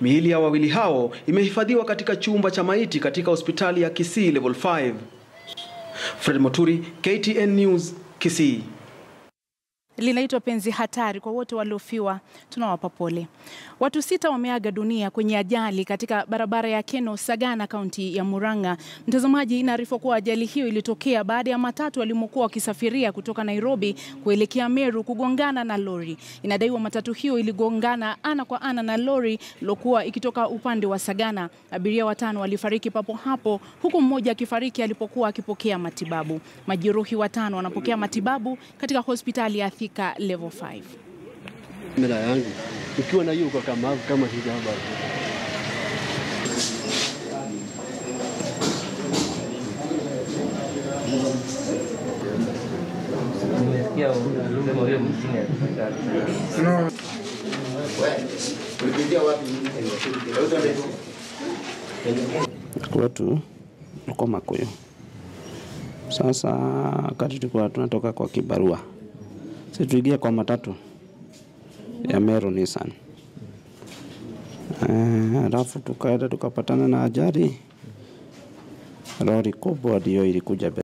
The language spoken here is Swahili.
Miili ya wawili hao imehifadhiwa katika chumba cha maiti katika hospitali ya Kisii Level 5. Fred Moturi, KTN News, Kisii. Linaitwa Penzi Hatari. Kwa wote waliofiwa tunawapa pole. Watu sita wameaga dunia kwenye ajali katika barabara ya Keno Sagana, kaunti ya Murang'a. Mtazamaji, inaarifu kuwa ajali hiyo ilitokea baada ya matatu walimokuwa wakisafiria kutoka Nairobi kuelekea Meru kugongana na lori. Inadaiwa matatu hiyo iligongana ana kwa ana na lori lilokuwa ikitoka upande wa Sagana. Abiria watano walifariki papo hapo, huku mmoja akifariki alipokuwa akipokea matibabu. Majeruhi watano wanapokea matibabu katika hospitali ya Thika Level 5. Mila yangu ukiwa na hiyo uko kama kama hivi hapa. Nimesikia usema kwetu uko Makuyu. Sasa wakati tulikuwa tunatoka kwa kibarua, si tuingie kwa matatu ya Meru Nissan, Eh, alafu tukaenda tukapatana na ajali, lori kubwa ndio ilikuja